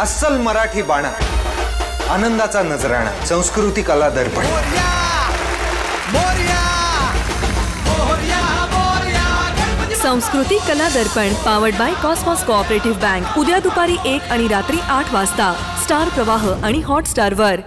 अस्सल मराठी बाणा. आनंदाचा नजराणा. संस्कृती कला दर्पण. Sanskruti Kala Darpan powered by Cosmos cooperative bank उद्या दुपारी एक आणि रात्री आठ वाजता. स्टार प्रवाह आणि हॉटस्टारवर.